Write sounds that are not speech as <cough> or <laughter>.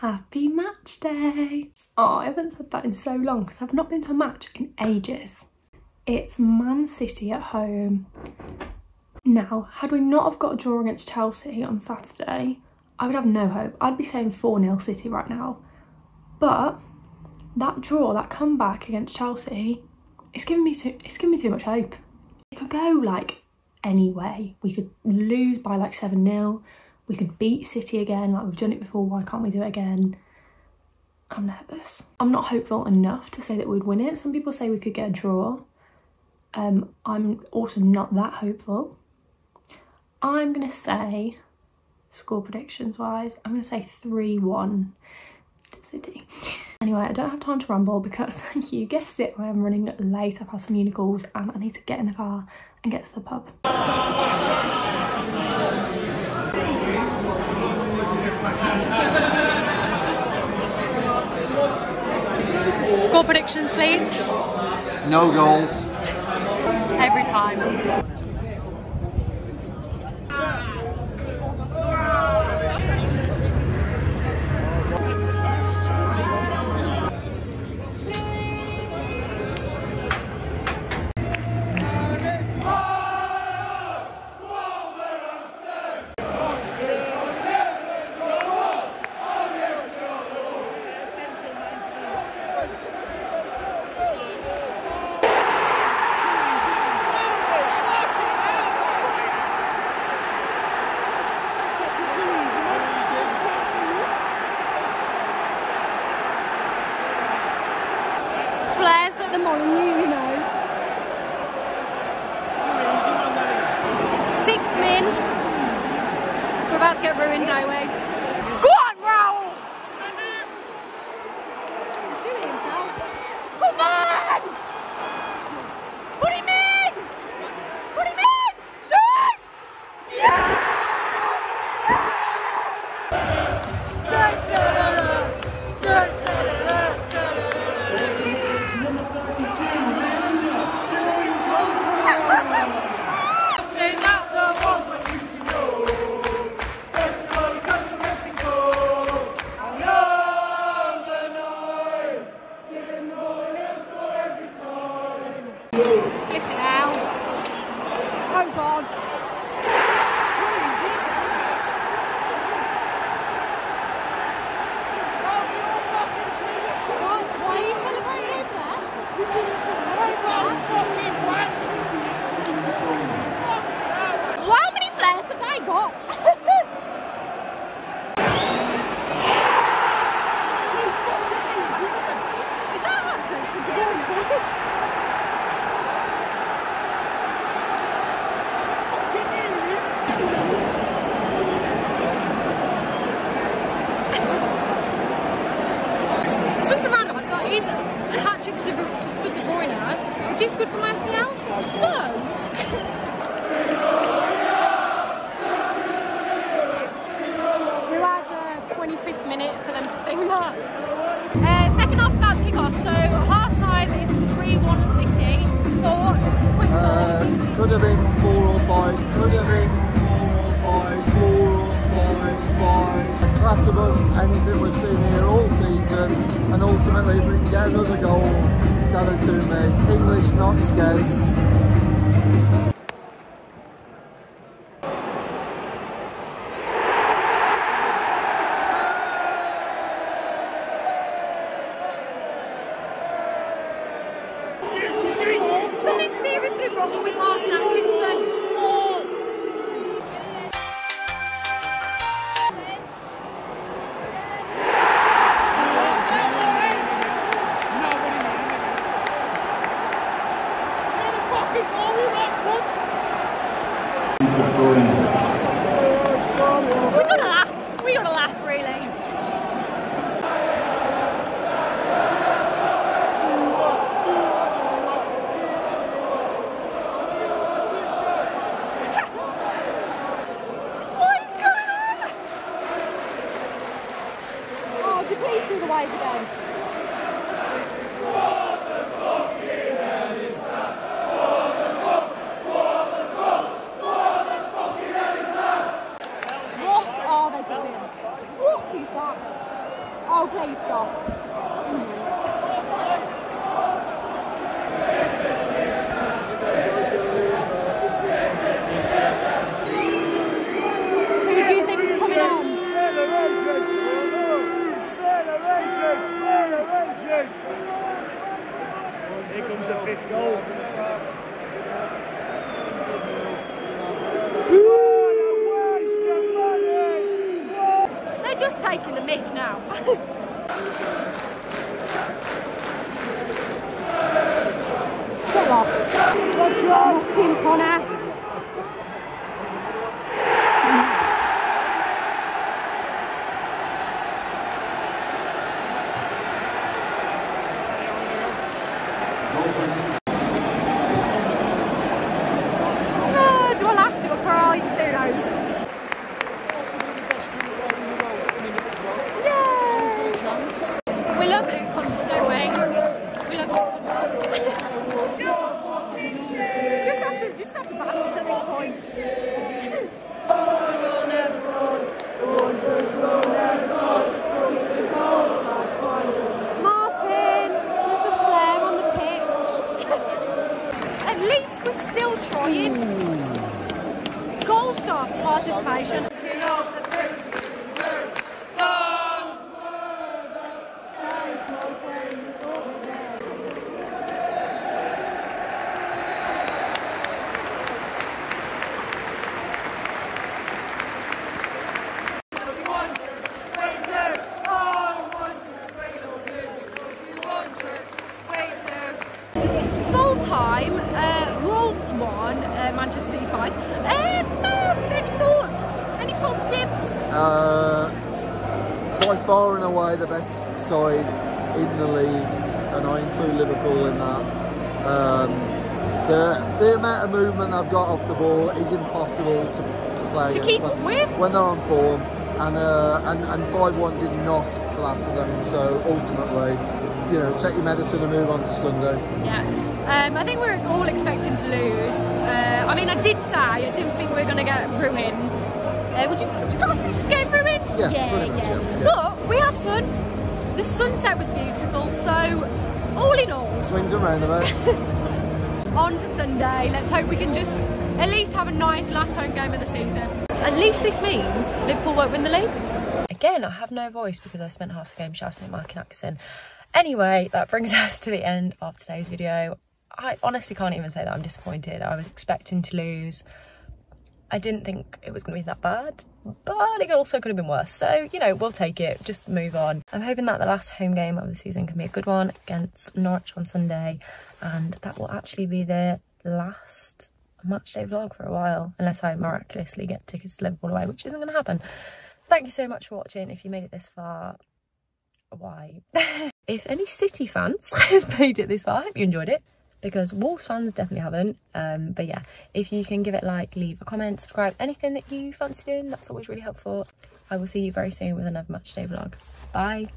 Happy match day. Oh, I haven't said that in so long because I've not been to a match in ages. It's Man City at home. Now, had we not have got a draw against Chelsea on Saturday, I would have no hope. I'd be saying 4-0 City right now. But that draw, that comeback against Chelsea, it's giving me too, it's giving me too much hope. It could go like any way. We could lose by like 7-0. We could beat City again, like we've done it before, why can't we do it again? I'm nervous. I'm not hopeful enough to say that we'd win it. Some people say we could get a draw. Um, I'm also not that hopeful. I'm gonna say, score predictions wise, I'm gonna say 3-1 to City. Anyway, I don't have time to ramble because <laughs> you guessed it, I am running late. I've had some uni calls and I need to get in the car and get to the pub. Score predictions, please. No goals. Every time. About to 25th minute for them to sing that. Uh, second half's about to kick off, so half time is 3 1 City. Thoughts? Quick Uh, could have been four or five. Could have been four or five. Four or five. Five. A class above anything we've seen here all season. And ultimately, if we can get another goal, that'll do me. English, not Scouse. With Martin Atkinson. Here comes the fifth goal. They're just taking the mick now. <laughs> Get. Martin Connor. Ah, do I laugh? Do I cry? Who knows? We love Luke Condon, don't we? We love Luke Just have to, just have to balance at this point. <laughs> Martin, there's a flare on the pitch. <laughs> At least we're still trying. Gold star participation. Uh, by far and away the best side in the league, and I include Liverpool in that. Um, the, the amount of movement they've got off the ball is impossible to, to play To keep when, with? when they're on form. And uh, and and five one did not flatter them. So ultimately, you know, take your medicine and move on to Sunday. Yeah. Um, I think we're all expecting to lose. Uh, I mean, I did say I didn't think we were going to get ruined. Uh, would you, would you class this game ruined? Yeah, pretty much, yeah, yeah. But we had fun. The sunset was beautiful. So, all in all, Swings and roundabouts. <laughs> on to Sunday. Let's hope we can just at least have a nice last home game of the season. At least this means Liverpool won't win the league. Again, I have no voice because I spent half the game shouting at Martin Atkinson. Anyway, that brings <laughs> us to the end of today's video. I honestly can't even say that I'm disappointed. I was expecting to lose. I didn't think it was going to be that bad, but it also could have been worse. So, you know, we'll take it, just move on. I'm hoping that the last home game of the season can be a good one against Norwich on Sunday, and that will actually be the last match day vlog for a while, unless I miraculously get tickets to Liverpool away, which isn't going to happen. Thank you so much for watching. If you made it this far, why? <laughs> if any City fans <laughs> have made it this far, I hope you enjoyed it because Wolves fans definitely haven't. Um, but yeah, if you can give it like, leave a comment, subscribe, anything that you fancy doing, that's always really helpful. I will see you very soon with another match day vlog. Bye.